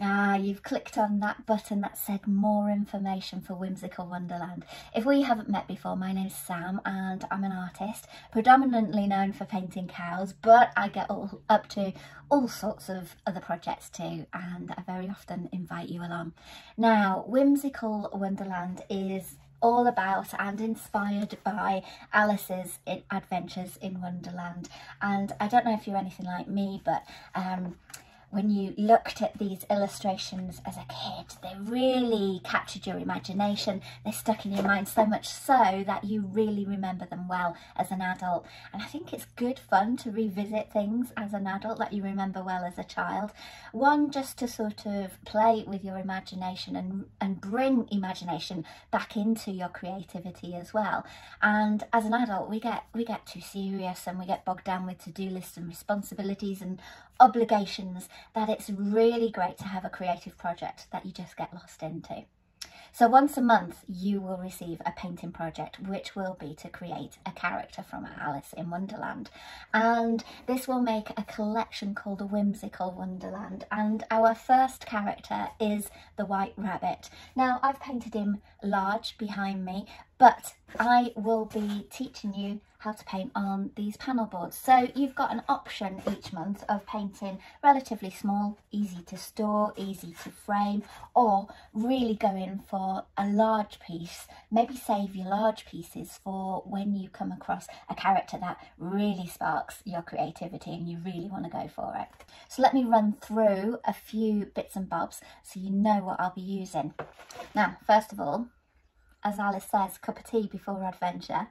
Ah, you've clicked on that button that said more information for Whimsical Wonderland. If we haven't met before, my name's Sam and I'm an artist, predominantly known for painting cows, but I get all, up to all sorts of other projects too, and I very often invite you along. Now, Whimsical Wonderland is all about and inspired by Alice's adventures in Wonderland. And I don't know if you're anything like me, but um, when you looked at these illustrations as a kid, they really captured your imagination. They stuck in your mind so much so that you really remember them well as an adult. And I think it's good fun to revisit things as an adult that you remember well as a child. One, just to sort of play with your imagination and, and bring imagination back into your creativity as well. And as an adult, we get, we get too serious and we get bogged down with to-do lists and responsibilities and obligations that it's really great to have a creative project that you just get lost into. So once a month you will receive a painting project which will be to create a character from Alice in Wonderland and this will make a collection called a Whimsical Wonderland and our first character is the White Rabbit. Now I've painted him large behind me but I will be teaching you how to paint on these panel boards. So you've got an option each month of painting relatively small, easy to store, easy to frame, or really going for a large piece. Maybe save your large pieces for when you come across a character that really sparks your creativity and you really want to go for it. So let me run through a few bits and bobs so you know what I'll be using. Now, first of all, as Alice says, cup of tea before adventure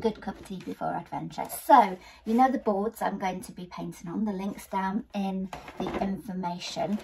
good cup of tea before adventure. So, you know the boards I'm going to be painting on, the links down in the information.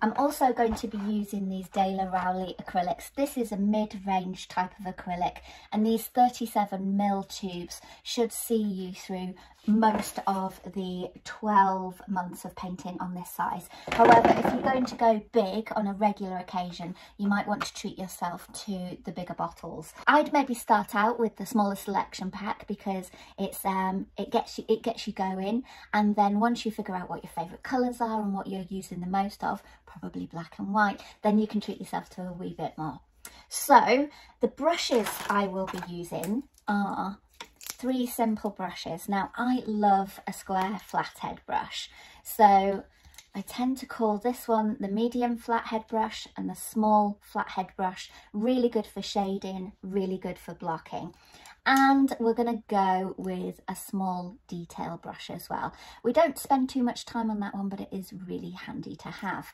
I'm also going to be using these Daler Rowney acrylics. This is a mid-range type of acrylic and these 37ml tubes should see you through most of the 12 months of painting on this size. However, if you're going to go big on a regular occasion, you might want to treat yourself to the bigger bottles. I'd maybe start out with the smaller selection pack because it's um it gets you it gets you going and then once you figure out what your favourite colours are and what you're using the most of, probably black and white, then you can treat yourself to a wee bit more. So the brushes I will be using are three simple brushes. Now, I love a square flathead brush. So I tend to call this one the medium flathead brush and the small flathead brush. Really good for shading, really good for blocking. And we're going to go with a small detail brush as well. We don't spend too much time on that one, but it is really handy to have.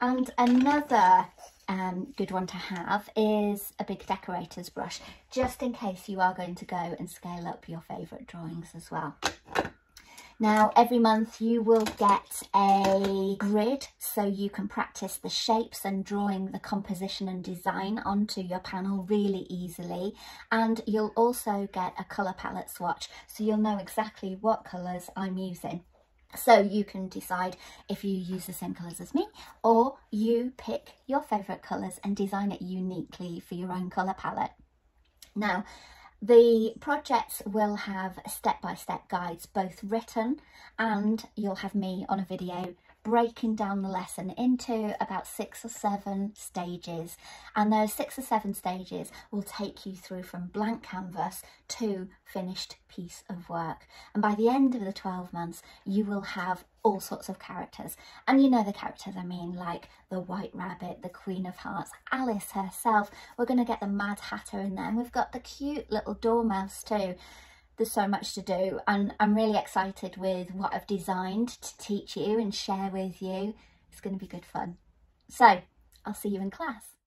And another um, good one to have is a big decorator's brush, just in case you are going to go and scale up your favourite drawings as well. Now, every month you will get a grid so you can practice the shapes and drawing the composition and design onto your panel really easily. And you'll also get a colour palette swatch so you'll know exactly what colours I'm using. So you can decide if you use the same colours as me or you pick your favourite colours and design it uniquely for your own colour palette. Now, the projects will have step-by-step -step guides, both written and you'll have me on a video breaking down the lesson into about six or seven stages. And those six or seven stages will take you through from blank canvas to finished piece of work. And by the end of the 12 months you will have all sorts of characters. And you know the characters I mean like the White Rabbit, the Queen of Hearts, Alice herself, we're going to get the Mad Hatter in there and we've got the cute little Dormouse too there's so much to do and I'm really excited with what I've designed to teach you and share with you. It's going to be good fun. So I'll see you in class.